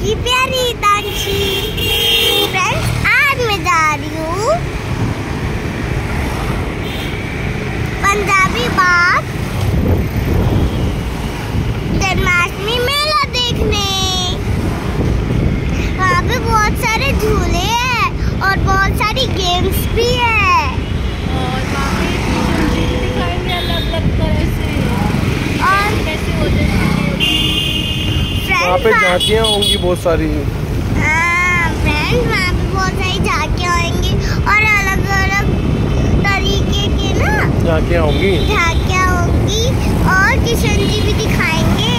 की प्यारी दांशी फ्रेंड्स, आज मैं जा रही हूँ पंजाबी बाग जन्माष्टमी मेला देखने। वहाँ पे बहुत सारे झूले हैं और बहुत सारी गेम्स भी है और वहाँ पे कृष्ण जी दिखाएँगे अलग अलग तरह से और कैसे होते हैं वहाँ पे झाकियाँ होंगी बहुत सारी। फ्रेंड्स वहाँ पे बहुत सारी झाकियाँ होंगी और अलग अलग तरीके के ना झांकियाँ होंगी। झाकियाँ होंगी और किशन जी भी दिखाएँगे।